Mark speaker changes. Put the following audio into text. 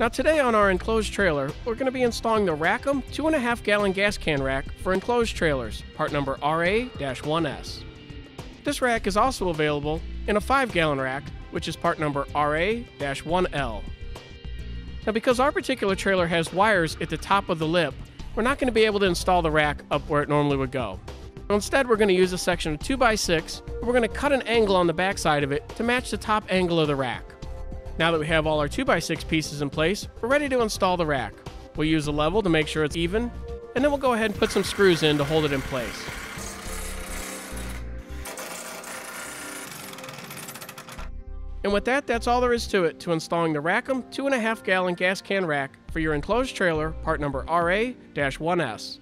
Speaker 1: Now today on our enclosed trailer, we're going to be installing the Rack'Em 2.5 gallon gas can rack for enclosed trailers, part number RA-1S. This rack is also available in a 5 gallon rack, which is part number RA-1L. Now because our particular trailer has wires at the top of the lip, we're not going to be able to install the rack up where it normally would go. Instead, we're going to use a section of 2x6, and we're going to cut an angle on the backside of it to match the top angle of the rack. Now that we have all our 2x6 pieces in place, we're ready to install the rack. We'll use a level to make sure it's even, and then we'll go ahead and put some screws in to hold it in place. And with that, that's all there is to it to installing the Rack'Em 2.5 gallon gas can rack for your enclosed trailer, part number RA 1S.